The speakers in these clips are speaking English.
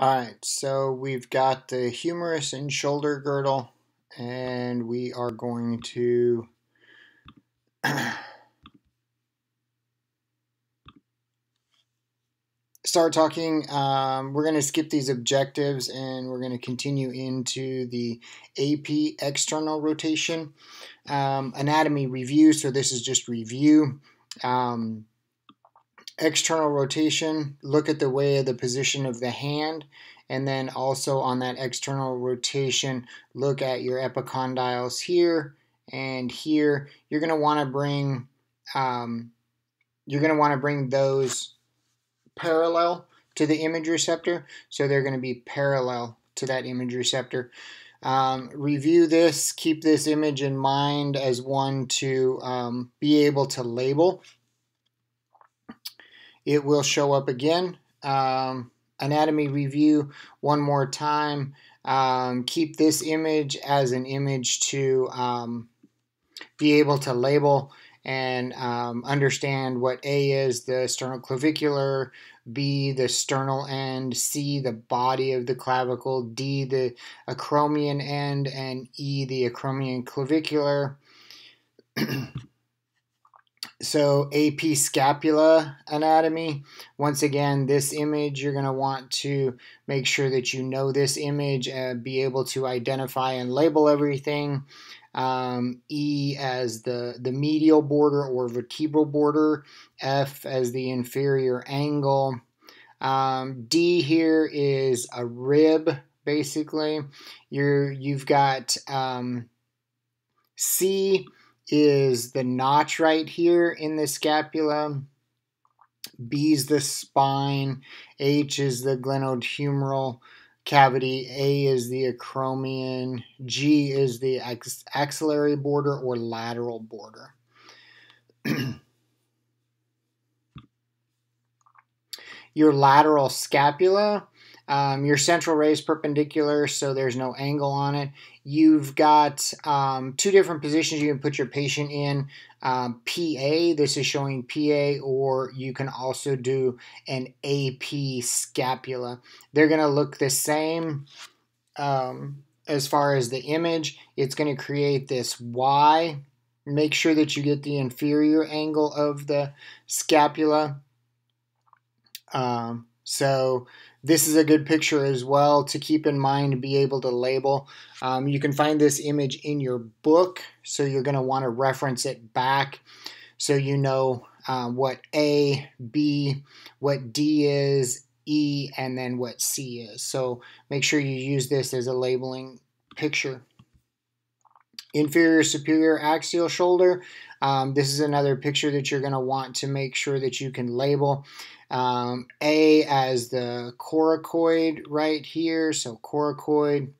All right, so we've got the humerus and shoulder girdle, and we are going to start talking. Um, we're going to skip these objectives and we're going to continue into the AP external rotation um, anatomy review. So, this is just review. Um, external rotation, look at the way of the position of the hand, and then also on that external rotation, look at your epicondyles here and here. You're going to want to bring um, you're going to want to bring those parallel to the image receptor, so they're going to be parallel to that image receptor. Um, review this, keep this image in mind as one to um, be able to label it will show up again. Um, anatomy review one more time. Um, keep this image as an image to um, be able to label and um, understand what A is the sternoclavicular, B the sternal end, C the body of the clavicle, D the acromion end, and E the acromion clavicular. So AP scapula anatomy, once again, this image, you're going to want to make sure that you know this image and be able to identify and label everything. Um, e as the, the medial border or vertebral border, F as the inferior angle. Um, D here is a rib, basically. You're, you've got um, C is the notch right here in the scapula. B is the spine. H is the glenohumeral cavity. A is the acromion. G is the ax- axillary border or lateral border. Your lateral scapula um, your central ray is perpendicular, so there's no angle on it. You've got um, two different positions you can put your patient in. Um, PA, this is showing PA, or you can also do an AP scapula. They're going to look the same um, as far as the image. It's going to create this Y. Make sure that you get the inferior angle of the scapula. Um, so this is a good picture as well to keep in mind and be able to label. Um, you can find this image in your book, so you're going to want to reference it back so you know um, what A, B, what D is, E, and then what C is. So make sure you use this as a labeling picture. Inferior superior axial shoulder. Um, this is another picture that you're going to want to make sure that you can label. Um, A as the coracoid right here, so coracoid.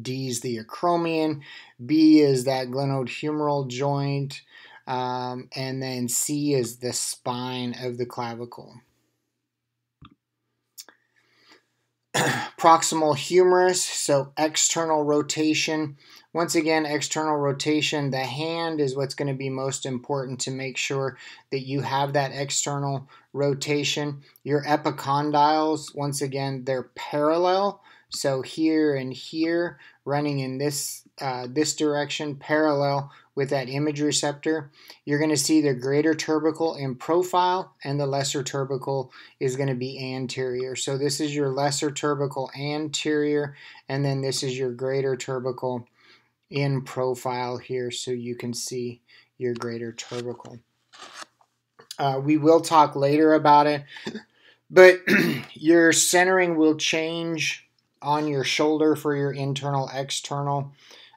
D is the acromion. B is that glenohumeral joint. Um, and then C is the spine of the clavicle. Proximal humerus, so external rotation. Once again, external rotation, the hand is what's going to be most important to make sure that you have that external rotation. Your epicondyles, once again, they're parallel. So here and here, running in this uh, this direction, parallel with that image receptor, you're going to see the greater tubercle in profile and the lesser tubercle is going to be anterior. So this is your lesser tubercle anterior, and then this is your greater tubercle in profile here so you can see your greater tubercle. Uh, we will talk later about it, but your centering will change on your shoulder for your internal external.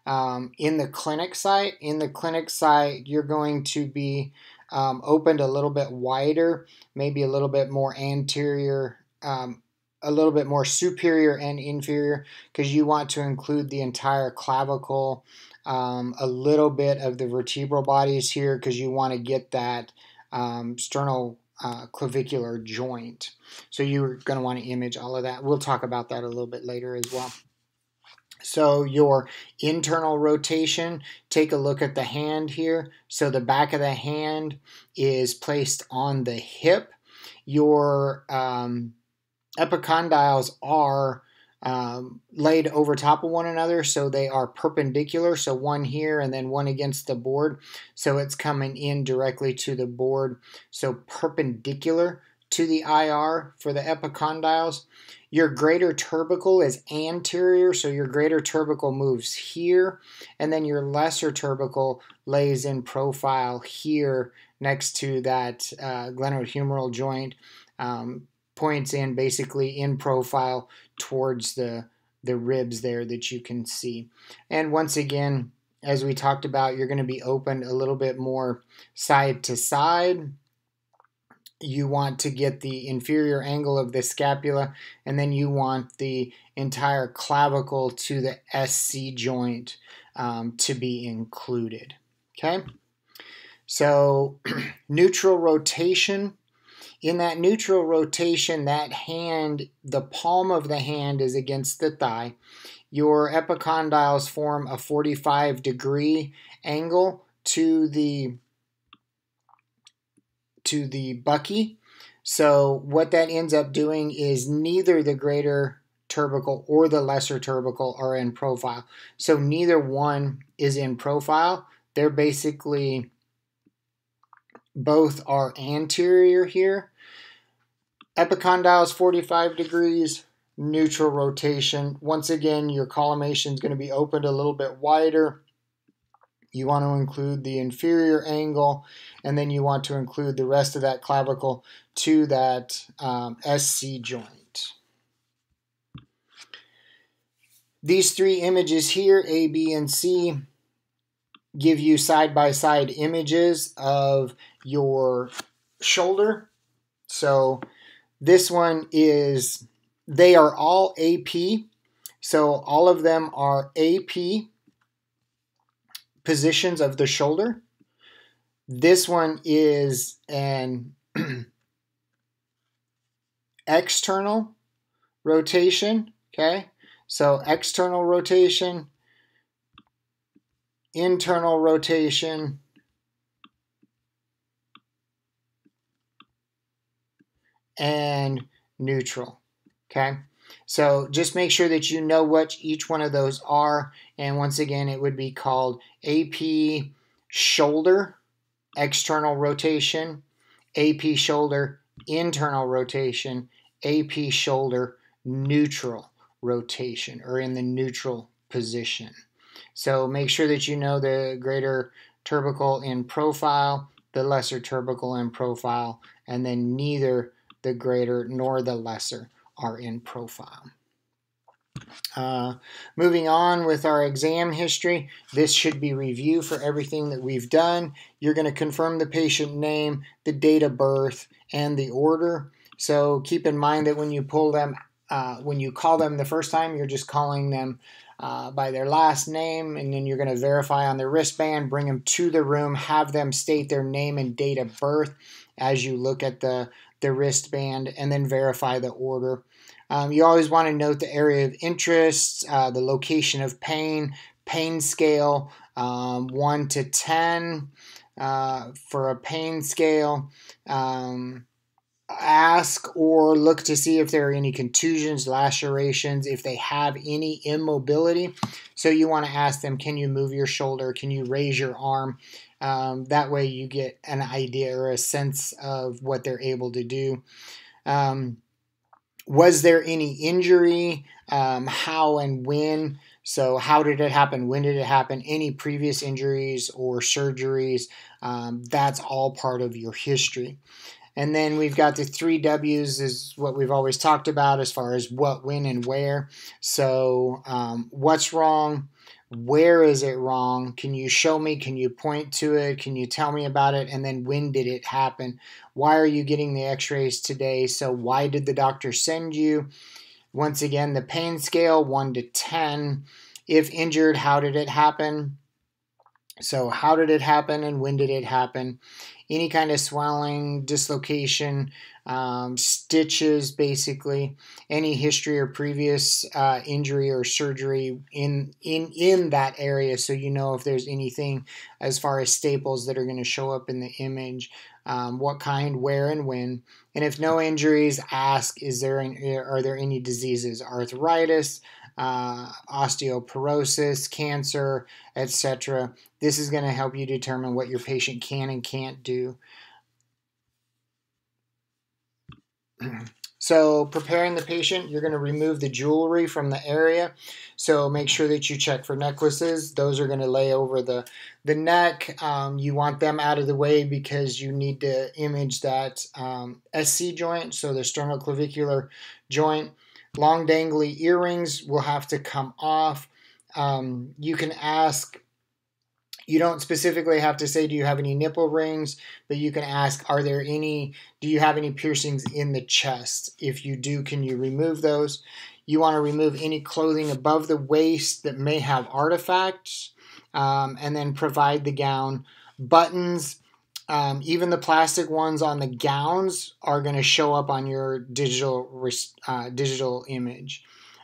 Um, in the clinic site, in the clinic site, you're going to be um, opened a little bit wider, maybe a little bit more anterior um, a little bit more superior and inferior because you want to include the entire clavicle, um, a little bit of the vertebral bodies here because you want to get that um, sternal uh, clavicular joint. So you're going to want to image all of that. We'll talk about that a little bit later as well. So your internal rotation, take a look at the hand here. So the back of the hand is placed on the hip. Your um, epicondyles are um, laid over top of one another, so they are perpendicular. So one here and then one against the board. So it's coming in directly to the board. So perpendicular to the IR for the epicondyles. Your greater tubercle is anterior, so your greater tubercle moves here, and then your lesser tubercle lays in profile here next to that uh, glenohumeral joint. Um, points in basically in profile towards the the ribs there that you can see. And once again, as we talked about, you're going to be opened a little bit more side to side. You want to get the inferior angle of the scapula, and then you want the entire clavicle to the SC joint um, to be included. Okay, so neutral rotation in that neutral rotation, that hand, the palm of the hand is against the thigh. Your epicondyles form a 45 degree angle to the to the bucky. So what that ends up doing is neither the greater tubercle or the lesser tubercle are in profile. So neither one is in profile. They're basically both are anterior here Epicondyles 45 degrees, neutral rotation. Once again, your collimation is going to be opened a little bit wider. You want to include the inferior angle, and then you want to include the rest of that clavicle to that um, SC joint. These three images here, A, B, and C, give you side-by-side -side images of your shoulder. So this one is, they are all AP. So all of them are AP positions of the shoulder. This one is an external rotation, okay? So external rotation, internal rotation, and neutral. Okay, so just make sure that you know what each one of those are. And once again, it would be called AP shoulder, external rotation, AP shoulder, internal rotation, AP shoulder, neutral rotation, or in the neutral position. So make sure that you know the greater tubercle in profile, the lesser tubercle in profile, and then neither the greater nor the lesser are in profile. Uh, moving on with our exam history, this should be review for everything that we've done. You're going to confirm the patient name, the date of birth, and the order. So keep in mind that when you pull them, uh, when you call them the first time, you're just calling them uh, by their last name, and then you're going to verify on their wristband, bring them to the room, have them state their name and date of birth as you look at the the wristband, and then verify the order. Um, you always want to note the area of interest, uh, the location of pain, pain scale, um, 1 to 10 uh, for a pain scale. Um, ask or look to see if there are any contusions, lacerations, if they have any immobility. So you want to ask them, can you move your shoulder? Can you raise your arm? Um, that way you get an idea or a sense of what they're able to do. Um, was there any injury? Um, how and when? So, how did it happen? When did it happen? Any previous injuries or surgeries? Um, that's all part of your history. And then we've got the three W's, is what we've always talked about as far as what, when, and where. So, um, what's wrong? Where is it wrong? Can you show me? Can you point to it? Can you tell me about it? And then when did it happen? Why are you getting the x rays today? So, why did the doctor send you? Once again, the pain scale 1 to 10. If injured, how did it happen? So, how did it happen and when did it happen? Any kind of swelling, dislocation, um, stitches, basically, any history or previous uh, injury or surgery in in in that area, so you know if there's anything as far as staples that are going to show up in the image, um, what kind, where, and when, and if no injuries, ask: Is there any, are there any diseases, arthritis? Uh, osteoporosis, cancer, etc. This is going to help you determine what your patient can and can't do. So, preparing the patient, you're going to remove the jewelry from the area. So, make sure that you check for necklaces. Those are going to lay over the, the neck. Um, you want them out of the way because you need to image that um, SC joint, so the sternoclavicular joint. Long dangly earrings will have to come off. Um, you can ask you don't specifically have to say, Do you have any nipple rings? But you can ask, Are there any, do you have any piercings in the chest? If you do, can you remove those? You want to remove any clothing above the waist that may have artifacts, um, and then provide the gown. Buttons, um, even the plastic ones on the gowns are going to show up on your digital uh, digital image.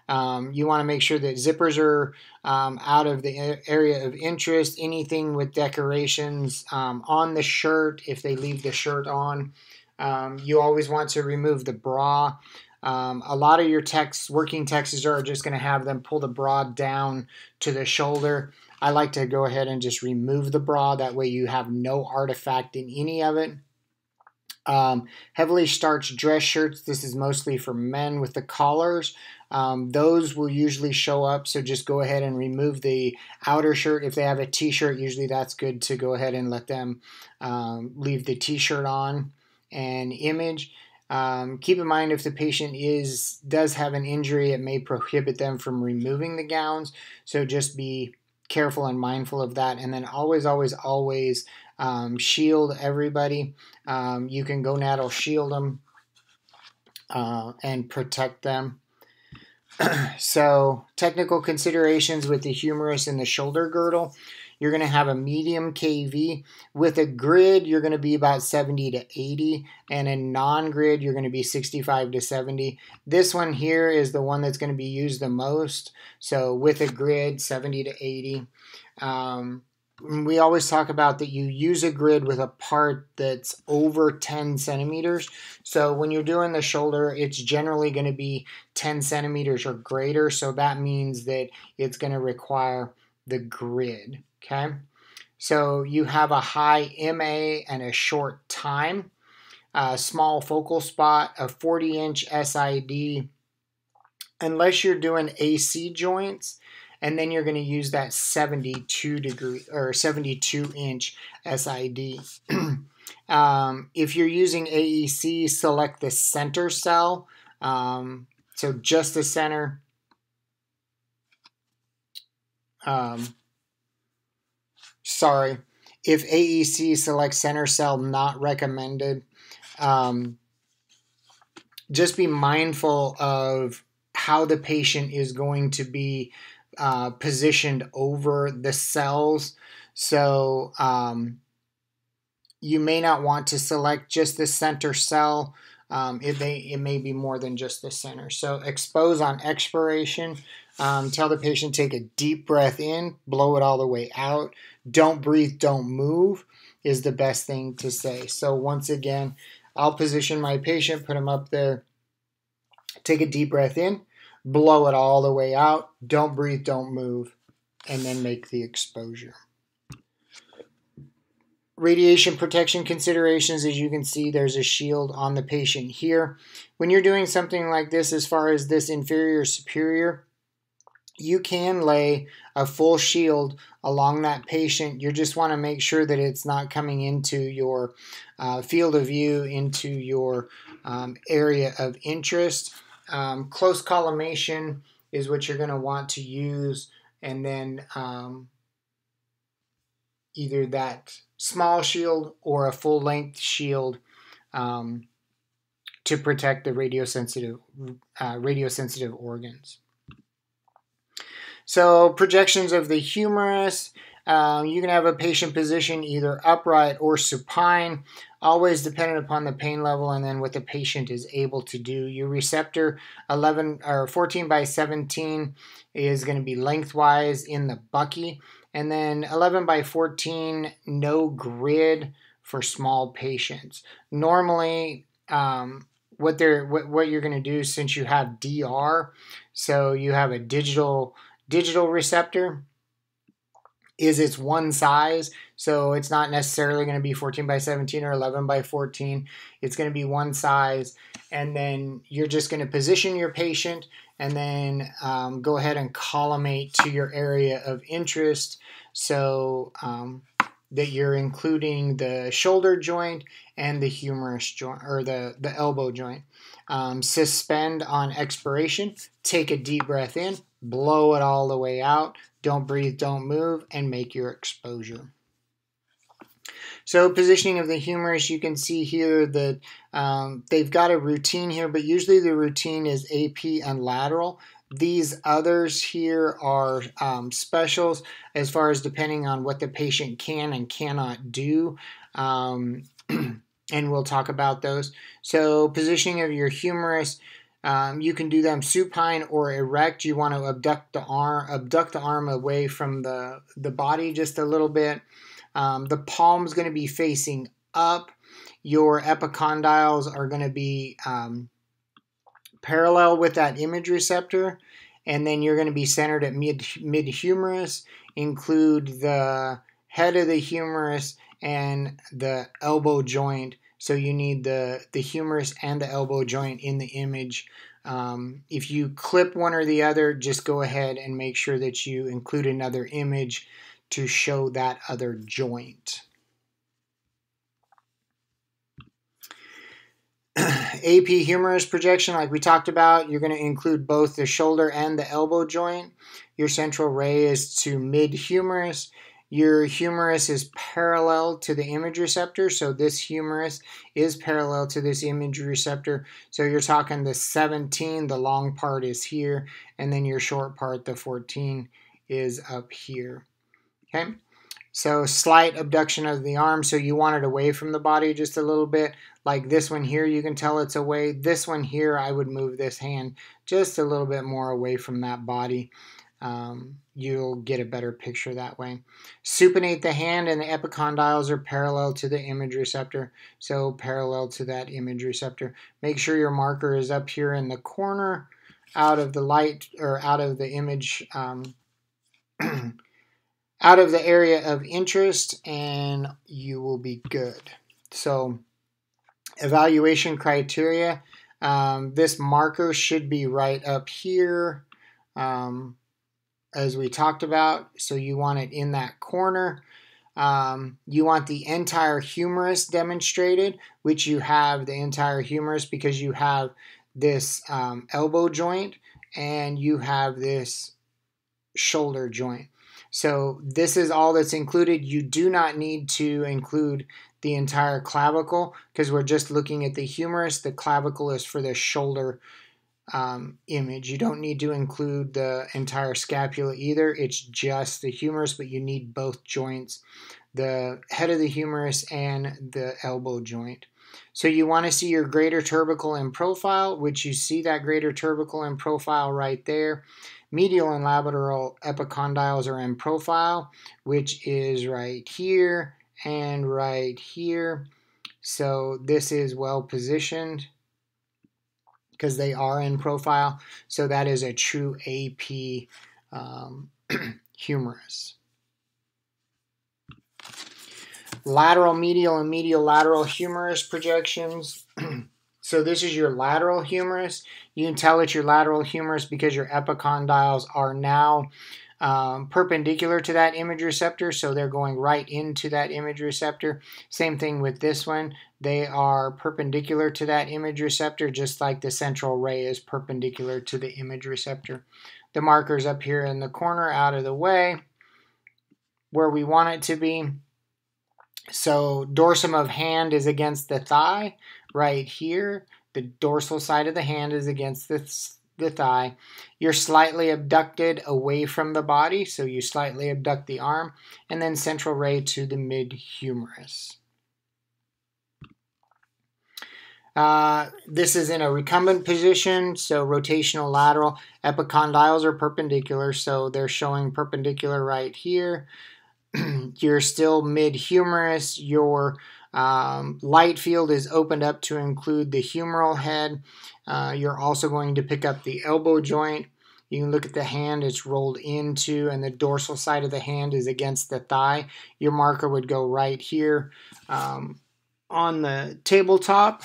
Um, you want to make sure that zippers are um, out of the area of interest. Anything with decorations um, on the shirt, if they leave the shirt on. Um, you always want to remove the bra. Um, a lot of your techs, working techs, are just going to have them pull the bra down to the shoulder. I like to go ahead and just remove the bra. That way you have no artifact in any of it. Um, heavily starched dress shirts. This is mostly for men with the collars. Um, those will usually show up, so just go ahead and remove the outer shirt. If they have a t-shirt, usually that's good to go ahead and let them um, leave the t-shirt on and image. Um, keep in mind if the patient is does have an injury, it may prohibit them from removing the gowns. So just be careful and mindful of that. And then always, always, always um, shield everybody. Um, you can gonadal shield them uh, and protect them. so, technical considerations with the humerus and the shoulder girdle. You're going to have a medium KV. With a grid, you're going to be about 70 to 80. And in non grid, you're going to be 65 to 70. This one here is the one that's going to be used the most. So, with a grid, 70 to 80. Um, we always talk about that you use a grid with a part that's over 10 centimeters. So when you're doing the shoulder, it's generally going to be 10 centimeters or greater. So that means that it's going to require the grid. Okay. So you have a high MA and a short time, a small focal spot, a 40 inch SID. Unless you're doing AC joints, and then you're going to use that 72 degree or 72 inch SID. um, if you're using AEC, select the center cell. Um, so just the center. Um, sorry, if AEC select center cell, not recommended. Um, just be mindful of how the patient is going to be uh, positioned over the cells. So um, you may not want to select just the center cell. Um, it, may, it may be more than just the center. So expose on expiration. Um, tell the patient take a deep breath in, blow it all the way out. Don't breathe, don't move is the best thing to say. So once again, I'll position my patient, put him up there, take a deep breath in, blow it all the way out, don't breathe, don't move, and then make the exposure. Radiation protection considerations, as you can see, there's a shield on the patient here. When you're doing something like this, as far as this inferior superior, you can lay a full shield along that patient. You just want to make sure that it's not coming into your uh, field of view, into your um, area of interest. Um, close collimation is what you're going to want to use, and then um, either that small shield or a full length shield um, to protect the radiosensitive uh, radiosensitive organs. So projections of the humerus. Um, you can have a patient position either upright or supine, always dependent upon the pain level and then what the patient is able to do. Your receptor 11 or 14 by 17 is going to be lengthwise in the bucky, and then 11 by 14 no grid for small patients. Normally, um, what they're what, what you're going to do since you have DR, so you have a digital digital receptor is it's one size. So it's not necessarily going to be 14 by 17 or 11 by 14. It's going to be one size. And then you're just going to position your patient and then um, go ahead and collimate to your area of interest. So um, that you're including the shoulder joint and the humerus joint or the, the elbow joint. Um, suspend on expiration. Take a deep breath in, blow it all the way out. Don't breathe, don't move, and make your exposure. So positioning of the humerus, you can see here that um, they've got a routine here, but usually the routine is AP and lateral. These others here are um, specials as far as depending on what the patient can and cannot do. Um, and we'll talk about those. So positioning of your humerus, um, you can do them supine or erect. You want to abduct the arm, abduct the arm away from the, the body just a little bit. Um, the palm's going to be facing up. Your epicondyles are going to be um, parallel with that image receptor. And then you're going to be centered at mid, mid humerus, include the head of the humerus and the elbow joint so you need the, the humerus and the elbow joint in the image. Um, if you clip one or the other, just go ahead and make sure that you include another image to show that other joint. AP humerus projection, like we talked about, you're going to include both the shoulder and the elbow joint. Your central ray is to mid humerus. Your humerus is parallel to the image receptor, so this humerus is parallel to this image receptor. So you're talking the 17, the long part is here, and then your short part, the 14, is up here. Okay, so slight abduction of the arm, so you want it away from the body just a little bit. Like this one here, you can tell it's away. This one here, I would move this hand just a little bit more away from that body um, you'll get a better picture that way. Supinate the hand and the epicondyles are parallel to the image receptor, so parallel to that image receptor. Make sure your marker is up here in the corner out of the light or out of the image, um, out of the area of interest, and you will be good. So, evaluation criteria. Um, this marker should be right up here. Um, as we talked about. So you want it in that corner. Um, you want the entire humerus demonstrated, which you have the entire humerus because you have this um, elbow joint and you have this shoulder joint. So this is all that's included. You do not need to include the entire clavicle because we're just looking at the humerus. The clavicle is for the shoulder um, image. You don't need to include the entire scapula either. It's just the humerus, but you need both joints, the head of the humerus and the elbow joint. So you want to see your greater tubercle in profile, which you see that greater tubercle in profile right there. Medial and lateral epicondyles are in profile, which is right here and right here. So this is well positioned because they are in profile. So that is a true AP um, humerus. Lateral medial and medial lateral humerus projections. so this is your lateral humerus. You can tell it's your lateral humerus because your epicondyles are now um, perpendicular to that image receptor, so they're going right into that image receptor. Same thing with this one. They are perpendicular to that image receptor, just like the central ray is perpendicular to the image receptor. The marker's up here in the corner out of the way where we want it to be. So dorsum of hand is against the thigh right here. The dorsal side of the hand is against the, the thigh. You're slightly abducted away from the body, so you slightly abduct the arm, and then central ray to the mid humerus. Uh, this is in a recumbent position, so rotational lateral. Epicondyles are perpendicular, so they're showing perpendicular right here. You're still mid humerus. Your um, light field is opened up to include the humeral head. Uh, you're also going to pick up the elbow joint. You can look at the hand, it's rolled into, and the dorsal side of the hand is against the thigh. Your marker would go right here um, on the tabletop.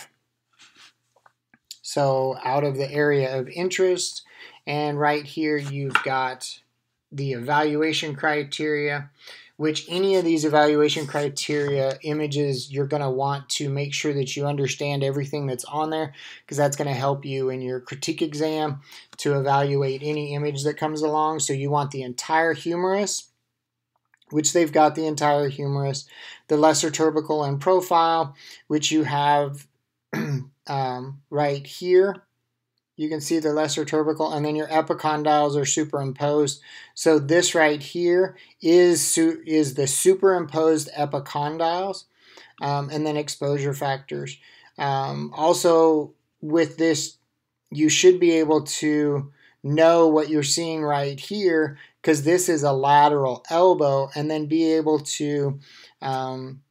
So out of the area of interest. And right here, you've got the evaluation criteria, which any of these evaluation criteria images, you're going to want to make sure that you understand everything that's on there because that's going to help you in your critique exam to evaluate any image that comes along. So you want the entire humerus, which they've got the entire humerus, the lesser tubercle and profile, which you have um, right here. You can see the lesser tubercle, and then your epicondyles are superimposed. So this right here is, is the superimposed epicondyles, um, and then exposure factors. Um, also, with this, you should be able to know what you're seeing right here because this is a lateral elbow, and then be able to um,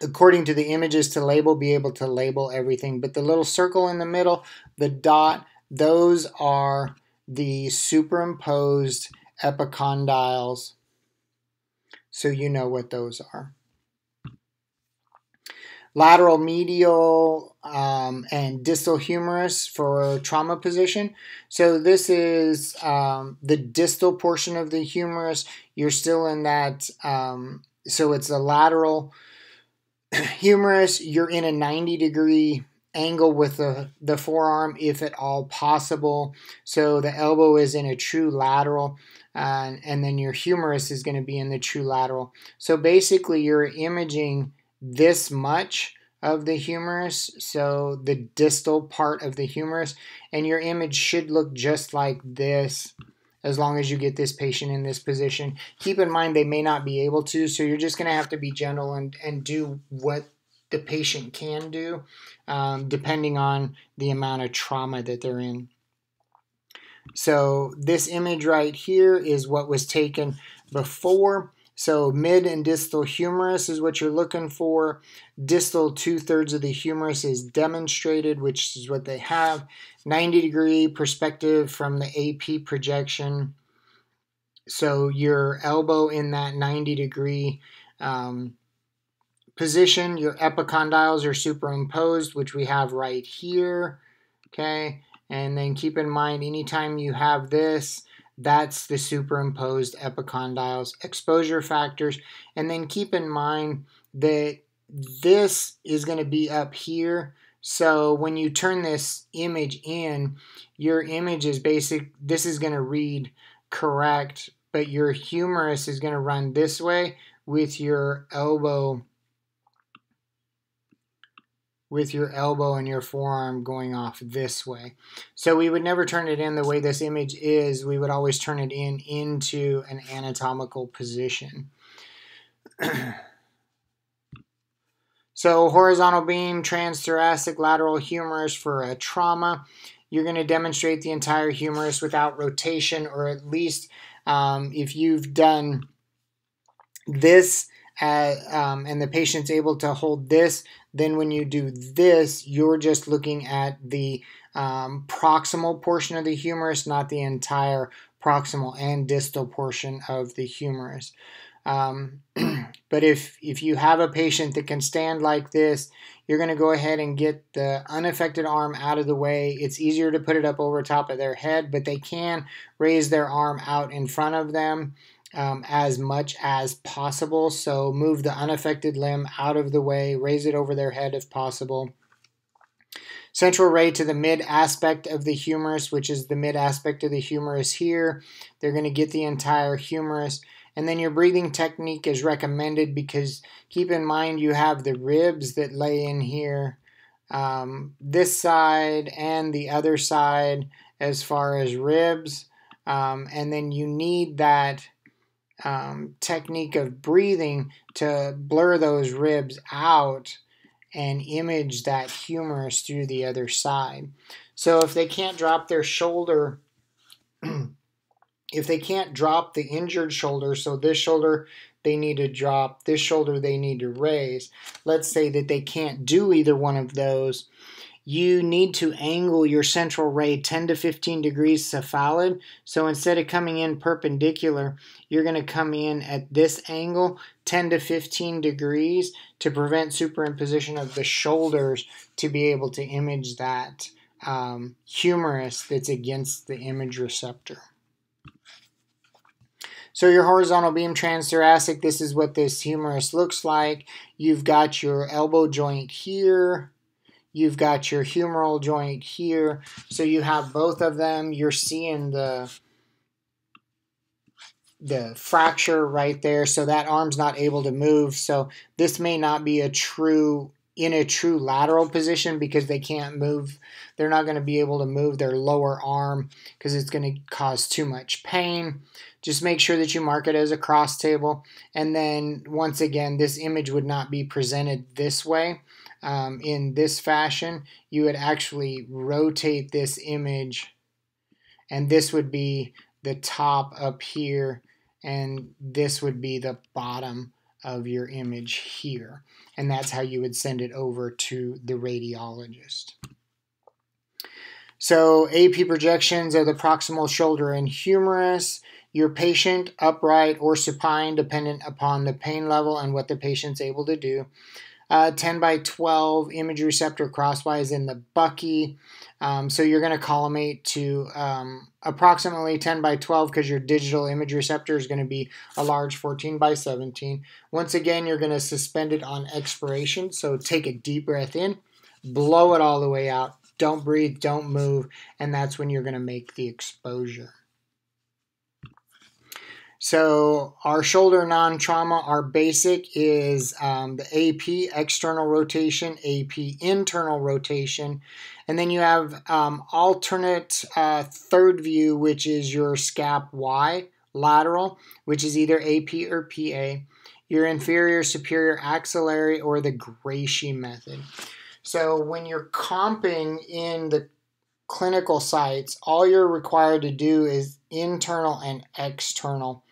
according to the images to label, be able to label everything. But the little circle in the middle, the dot, those are the superimposed epicondyles. So you know what those are. Lateral medial um, and distal humerus for trauma position. So this is um, the distal portion of the humerus. You're still in that, um, so it's a lateral humerus, you're in a 90 degree angle with the, the forearm if at all possible. So the elbow is in a true lateral, uh, and then your humerus is going to be in the true lateral. So basically, you're imaging this much of the humerus, so the distal part of the humerus, and your image should look just like this as long as you get this patient in this position. Keep in mind they may not be able to, so you're just going to have to be gentle and, and do what the patient can do, um, depending on the amount of trauma that they're in. So this image right here is what was taken before. So mid and distal humerus is what you're looking for. Distal two-thirds of the humerus is demonstrated, which is what they have. 90 degree perspective from the AP projection. So your elbow in that 90 degree um, position, your epicondyles are superimposed, which we have right here. Okay, and then keep in mind anytime you have this, that's the superimposed epicondyles, exposure factors, and then keep in mind that this is going to be up here so when you turn this image in, your image is basic. This is going to read correct, but your humerus is going to run this way with your elbow with your elbow and your forearm going off this way. So we would never turn it in the way this image is. We would always turn it in into an anatomical position. So horizontal beam, transthoracic lateral humerus for a trauma. You're going to demonstrate the entire humerus without rotation, or at least um, if you've done this um, and the patient's able to hold this, then when you do this, you're just looking at the um, proximal portion of the humerus, not the entire proximal and distal portion of the humerus. Um, but if if you have a patient that can stand like this, you're going to go ahead and get the unaffected arm out of the way. It's easier to put it up over top of their head, but they can raise their arm out in front of them um, as much as possible. So move the unaffected limb out of the way, raise it over their head if possible. Central ray to the mid aspect of the humerus, which is the mid aspect of the humerus here. They're going to get the entire humerus. And then your breathing technique is recommended because keep in mind you have the ribs that lay in here, um, this side and the other side, as far as ribs. Um, and then you need that um, technique of breathing to blur those ribs out and image that humerus through the other side. So if they can't drop their shoulder, if they can't drop the injured shoulder, so this shoulder they need to drop, this shoulder they need to raise, let's say that they can't do either one of those, you need to angle your central ray 10 to 15 degrees cephalad. So instead of coming in perpendicular, you're going to come in at this angle 10 to 15 degrees to prevent superimposition of the shoulders to be able to image that um, humerus that's against the image receptor. So your horizontal beam transthoracic, this is what this humerus looks like. You've got your elbow joint here, You've got your humeral joint here. So you have both of them. You're seeing the the fracture right there. So that arm's not able to move. So this may not be a true in a true lateral position because they can't move. They're not going to be able to move their lower arm because it's going to cause too much pain. Just make sure that you mark it as a cross table. And then once again, this image would not be presented this way um, in this fashion, you would actually rotate this image and this would be the top up here and this would be the bottom of your image here. And that's how you would send it over to the radiologist. So AP projections are the proximal shoulder and humerus. Your patient upright or supine dependent upon the pain level and what the patient's able to do uh, 10 by 12 image receptor crosswise in the Bucky. Um, so you're going to collimate to um, approximately 10 by 12 because your digital image receptor is going to be a large 14 by 17. Once again, you're going to suspend it on expiration. So take a deep breath in, blow it all the way out. Don't breathe, don't move, and that's when you're going to make the exposure. So our shoulder non-trauma, our basic is um, the AP external rotation, AP internal rotation, and then you have um, alternate uh, third view, which is your scap Y lateral, which is either AP or PA, your inferior superior axillary, or the Grashey method. So when you're comping in the clinical sites, all you're required to do is internal and external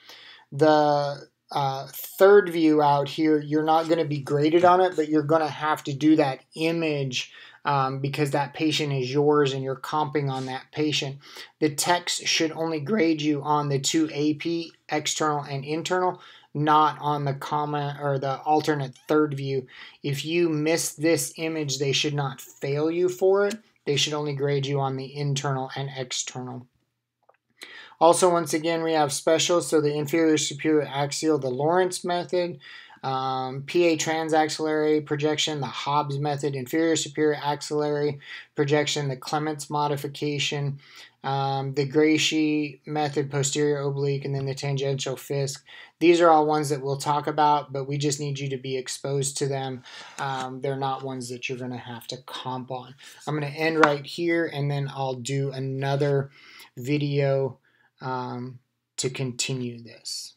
the uh, third view out here, you're not going to be graded on it, but you're going to have to do that image um, because that patient is yours and you're comping on that patient. The techs should only grade you on the two AP, external and internal, not on the comment or the alternate third view. If you miss this image, they should not fail you for it. They should only grade you on the internal and external. Also, once again, we have special, so the inferior superior axial, the Lawrence method, um, PA transaxillary projection, the Hobbs method, inferior superior axillary projection, the Clements modification, um, the Grashey method, posterior oblique, and then the tangential Fisk. These are all ones that we'll talk about, but we just need you to be exposed to them. Um, they're not ones that you're going to have to comp on. I'm going to end right here, and then I'll do another video um, to continue this.